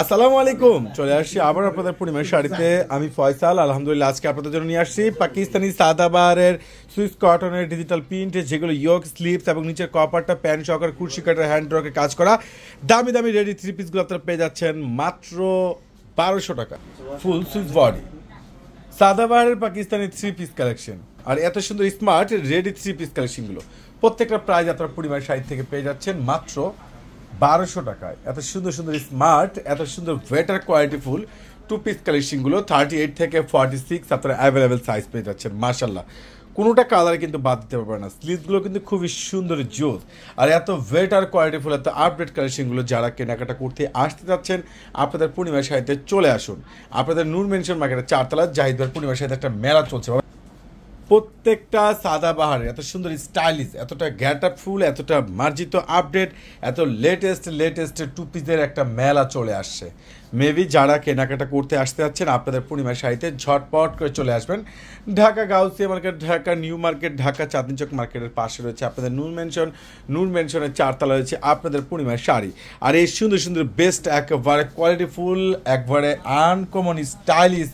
আসসালামু আলাইকুম। চলে আসছি আবার আপনাদের পূর্ণিমার শাড়িতে। আমি ফয়সাল, আলহামদুলিল্লাহ আজকে আপনাদের জন্য নিয়ে আসছি পাকিস্তানি সাদাবারের সুইস কটনের ডিজিটাল প্রিন্ট, যেগুলো ইয়ক স্লিপস এবং নিচের কপারটা, প্যান্ট সহকার কুর্সি কাটার হ্যান্ড রকে কাজ করা। দামি দামি রেডি থ্রি পিসগুলো আপনারা পেয়ে যাচ্ছেন মাত্র বারোশো টাকা। Full Swiss body. সাদাবারের Pakistani three piece collection. আর এত সুন্দর স্মার্ট রেডি থ্রি পিস কালেকশনগুলো। প্রত্যেকটা প্রাইজ আপনার পরিবার সাইড থেকে পেয়ে যাচ্ছেন মাত্র বারোশো টাকায়। এত সুন্দর সুন্দর স্মার্ট এত সুন্দর better quality full. Two piece কালেকশনগুলো থার্টি এইট থেকে ফর্টি সিক্স আপনারা অ্যাভেলেবেল সাইজ পেয়ে যাচ্ছেন মার্শাল্লাহ কোনোটা কালার কিন্তু বাদ দিতে পারবে না। স্লিভসগুলো কিন্তু খুবই সুন্দর জোস। আর এত বেটার কোয়ালিটি ফুল, এত আপডেট কালেকশনগুলো যারা কেনাকাটা করতে আসতে যাচ্ছেন, আপনাদের পূর্ণিমা সাহিত্যে চলে আসুন। আপনাদের নূর মেনশন মার্কেটের চারতলা, জাহিদ ভাই পূর্ণিমা সাহিত্যে একটা মেলা চলছে। প্রত্যেকটা সাদা বাহারে এত সুন্দর স্টাইলিশ, এতটা গ্যাট আপ ফুল, এতটা মার্জিত আপডেট, এত লেটেস্ট লেটেস্ট টু পিসের একটা মেলা চলে আসছে। মেবি যারা কেনাকাটা করতে আসতে যাচ্ছেন, আপনাদের পূর্ণিমা শাড়িতে ঝটপট করে চলে আসবেন। Dhaka Gausia market, Dhaka new market, Dhaka Chandni Chawk মার্কেটের পাশে রয়েছে আপনাদের নূর মেনশন নূর মেনশনের চারতলা রয়েছে আপনাদের পূর্ণিমার শাড়ি। আর এই সুন্দর সুন্দর বেস্ট একেবারে কোয়ালিটি ফুল, একবারে আনকমন স্টাইলিশ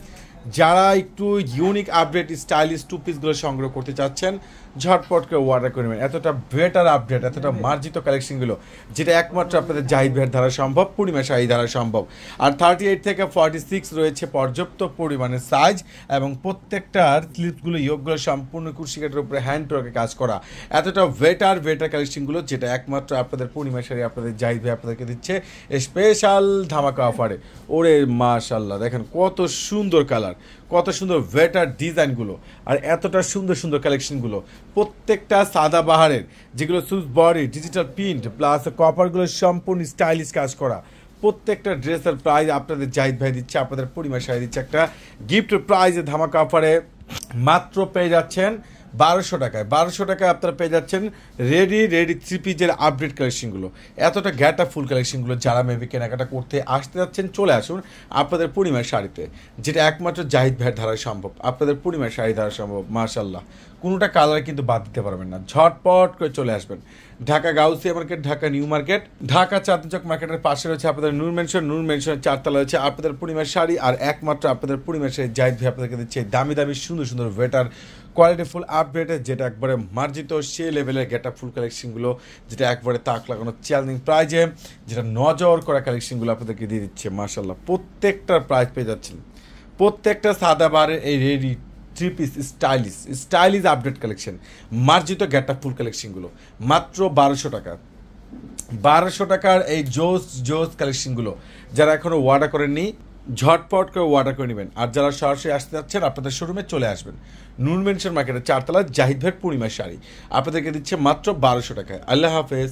যারা একটু ইউনিক আপডেট স্টাইলিশ টু পিসগুলো সংগ্রহ করতে চাচ্ছেন ঝটপট করে অর্ডার করে নেবেন। এতটা বেটার আপডেট এতটা মার্জিত কালেকশনগুলো যেটা একমাত্র আপনাদের ভাইয়ের দ্বারা সম্ভব, পূর্ণিমা শাড়ি দ্বারা সম্ভব। আর থার্টি এইট থেকে ফর্টি সিক্স রয়েছে পর্যাপ্ত পরিমাণে সাইজ এবং প্রত্যেকটার স্লিপগুলো ইয়োগগুলো সম্পূর্ণ কুর্সিকাটের উপরে হ্যান্ড টর্কে কাজ করা। এতটা বেটার বেটার কালেকশনগুলো যেটা একমাত্র আপনাদের পূর্ণিমা শাড়ি আপনাদের জাহিদ ভাই আপনাদেরকে দিচ্ছে স্পেশাল ধামাকা অফারে ওরে মাশাল্লাহ দেখেন কত সুন্দর কালার কত সুন্দর ভেটার ডিজাইনগুলো আর এতটা সুন্দর সুন্দর কালেকশনগুলো প্রত্যেকটা সাদা বাহারের, যেগুলো Swiss body digital print plus কপারগুলো সম্পূর্ণ স্টাইলিশ কাজ করা। প্রত্যেকটা ড্রেসের প্রাইস আপনাদের জাহিদ ভাই দিচ্ছে, আপনাদের পরিমাণ সাহায্য দিচ্ছে একটা গিফট প্রাইজে ধামাকা অফারে মাত্র পেয়ে যাচ্ছেন বারোশো টাকায়। বারোশো টাকায় আপনারা পেয়ে যাচ্ছেন রেডি রেডি থ্রি পিজের আপডেট কালেকশনগুলো এতটা গ্যাটা ফুল কালেকশনগুলো যারা মেবি কেনাকাটা করতে আসতে যাচ্ছেন, চলে আসুন আপনাদের পূর্ণিমার শাড়িতে, যেটা একমাত্র জাহিদ ভাইয়ের ধারা সম্ভব। আপনাদের পূর্ণিমার শাড়ি ধারা সম্ভব মার্শাল্লাহ কোনোটা কালার কিন্তু বাদ দিতে পারবেন না। ঝটপট করে চলে আসবেন। Dhaka Gausia market Dhaka new market Dhaka Chandchawk মার্কেটের পাশে রয়েছে আপনাদের নূর মেনশন নূর মেনশনের চারতলা রয়েছে আপনাদের পূর্ণিমার শাড়ি, আর একমাত্র আপনাদের পূর্ণিমার শাড়ি জাহিদ ভাই আপনাদেরকে দিচ্ছে দামি দামি, সুন্দর সুন্দর ওয়েটার কোয়ালিটি ফুল আপডেটেড যেটা একবারে মার্জিত সে লেভেলের গেট আপ ফুল কালেকশনগুলো যেটা একবারে তাক লাগানো চ্যালেঞ্জিং প্রাইজে যেটা নজর করা কালেকশনগুলো আপনাদেরকে দিয়ে দিচ্ছে মার্শাল্লাহ প্রত্যেকটার প্রাইজ পেয়ে যাচ্ছেন। প্রত্যেকটা সাদা বারের এই ready three piece stylish stylish update collection মার্জিত গেট আপ ফুল কালেকশনগুলো মাত্র বারোশো টাকা। বারোশো টাকার এই জোস জোস কালেকশনগুলো যারা এখনও অর্ডার করেননি ঝটপট করে অর্ডার করে নেবেন। আর যারা সরাসরি আসতে যাচ্ছেন, আপনাদের শোরুমে চলে আসবেন। নুন মেনশন মার্কেটের চারতলা জাহিদ ভাইয়ের পূর্ণিমার শাড়ি। আপনাদেরকে দিচ্ছে মাত্র বারোশো টাকায়। আল্লাহ হাফেজ।